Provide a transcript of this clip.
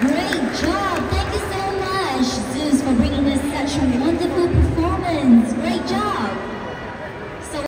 Great job.